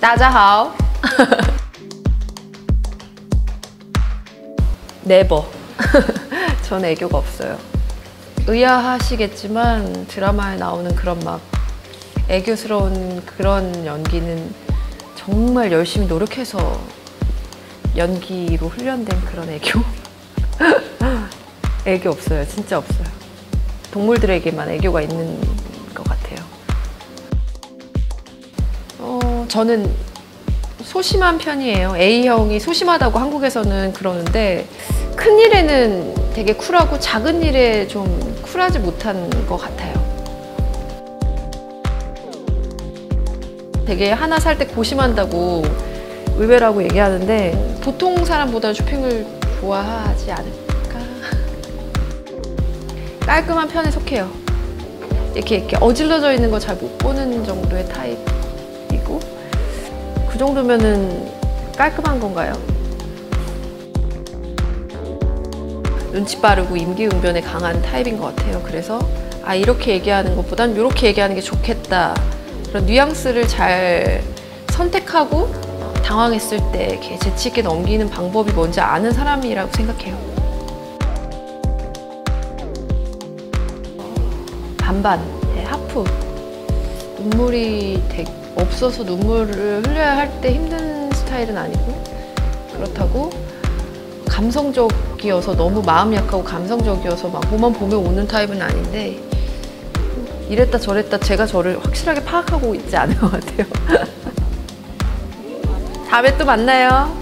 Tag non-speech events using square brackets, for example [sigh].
따자하오. 네버. [laughs] 전 애교가 없어요. 의아하시겠지만 드라마에 나오는 그런 막 애교스러운 그런 연기는 정말 열심히 노력해서 연기로 훈련된 그런 애교. [laughs] 애교 없어요. 진짜 없어요. 동물들에게만 애교가 있는 것 같아요. 어, 저는 소심한 편이에요. A형이 소심하다고 한국에서는 그러는데 큰 일에는 되게 쿨하고 작은 일에 좀 쿨하지 못한 것 같아요. 되게 하나 살 때 고심한다고 의외라고 얘기하는데 보통 사람보다 쇼핑을 좋아하지 않을까? 깔끔한 편에 속해요. 이렇게, 이렇게 어질러져 있는 거 잘 못 보는 정도의 타입이고 그 정도면은 깔끔한 건가요? 눈치 빠르고 임기응변에 강한 타입인 것 같아요. 그래서 아 이렇게 얘기하는 것보단 이렇게 얘기하는 게 좋겠다. 그런 뉘앙스를 잘 선택하고 당황했을 때 재치 있게 넘기는 방법이 뭔지 아는 사람이라고 생각해요. 반반, 네, 하프. 눈물이 되게 없어서 눈물을 흘려야 할 때 힘든 스타일은 아니고 그렇다고 감성적이어서 너무 마음 약하고 감성적이어서 막 뭐만 보면 오는 타입은 아닌데 이랬다 저랬다 제가 저를 확실하게 파악하고 있지 않은 것 같아요. [laughs] 다음에 또 만나요.